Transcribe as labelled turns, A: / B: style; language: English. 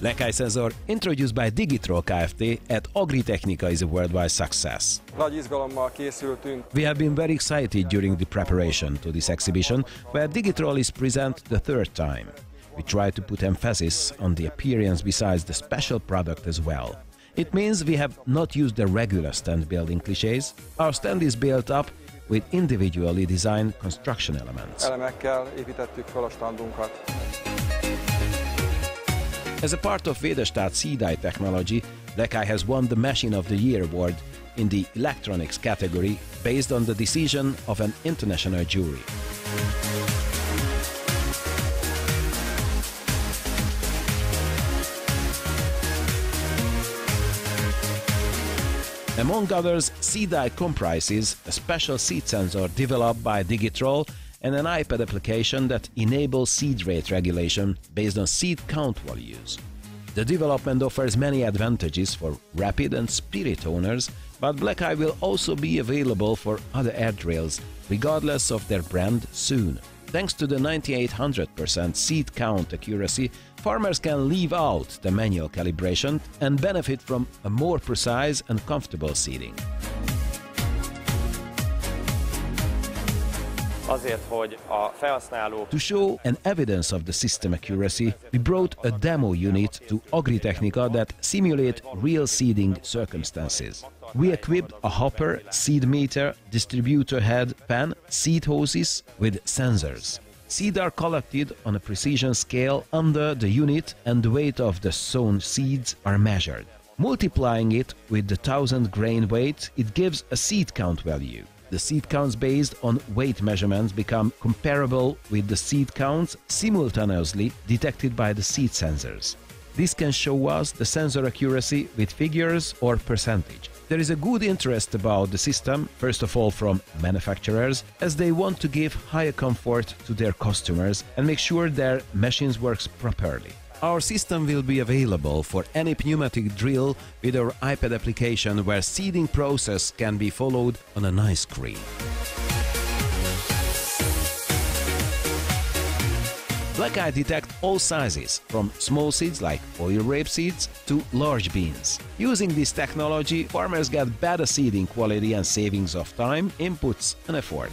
A: Lekai sensor, introduced by Digitrol Kft. at Agritechnica is a worldwide success. We have been very excited during the preparation to this exhibition, where Digitrol is present the third time. We try to put emphasis on the appearance besides the special product as well. It means we have not used the regular stand building clichés. Our stand is built up with individually designed construction elements. As a part of Väderstad Seedeye technology, BlackEye has won the Machine of the Year award in the electronics category based on the decision of an international jury. Among others, Seedeye comprises a special seed sensor developed by Digitroll and an iPad application that enables seed rate regulation based on seed count values. The development offers many advantages for rapid and spirit owners, but Black Eye will also be available for other air drills, regardless of their brand, soon. Thanks to the 9800% seed count accuracy, farmers can leave out the manual calibration and benefit from a more precise and comfortable seeding.
B: Azért, hogy a
A: To show an evidence of the system accuracy, we brought a demo unit to Agritechnica that simulate real seeding circumstances. We equipped a hopper, seed meter, distributor head, pan, seed hoses with sensors. Seed are collected on a precision scale under the unit and the weight of the sown seeds are measured. Multiplying it with the 1000 grain weight, it gives a seed count value. The seed counts based on weight measurements become comparable with the seed counts simultaneously detected by the seed sensors. This can show us the sensor accuracy with figures or percentage. There is a good interest about the system, first of all from manufacturers, as they want to give higher comfort to their customers and make sure their machines works properly. Our system will be available for any pneumatic drill with our iPad application where seeding process can be followed on a nice screen. Black Eye detect all sizes, from small seeds like oil rape seeds to large beans. Using this technology, farmers get better seeding quality and savings of time, inputs and effort.